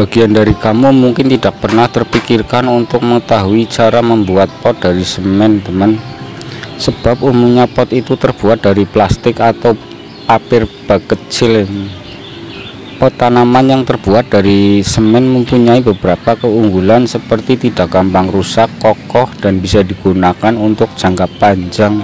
Sebagian dari kamu mungkin tidak pernah terpikirkan untuk mengetahui cara membuat pot dari semen teman. Sebab umumnya pot itu terbuat dari plastik atau papir bag kecil. Pot tanaman yang terbuat dari semen mempunyai beberapa keunggulan seperti tidak gampang rusak, kokoh, dan bisa digunakan untuk jangka panjang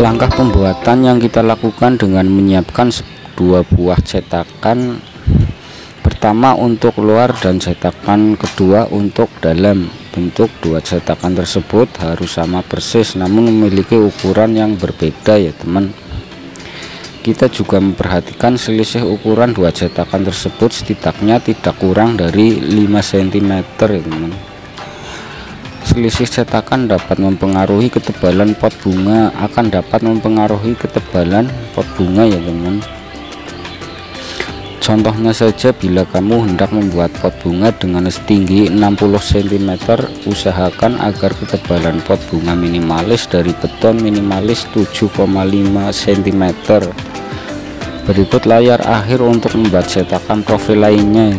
langkah pembuatan yang kita lakukan dengan menyiapkan dua buah cetakan. Pertama untuk luar dan cetakan. Kedua untuk dalam. Bentuk dua cetakan tersebut harus sama persis namun memiliki ukuran yang berbeda ya teman. Kita juga memperhatikan selisih ukuran dua cetakan tersebut. Setidaknya tidak kurang dari 5 cm ya teman Selisih cetakan dapat mempengaruhi ketebalan pot bunga akan dapat mempengaruhi ketebalan pot bunga ya teman. Contohnya saja bila kamu hendak membuat pot bunga dengan setinggi 60 cm usahakan agar ketebalan pot bunga minimalis dari beton minimalis 7,5 cm berikut layar akhir untuk membuat cetakan profil lainnya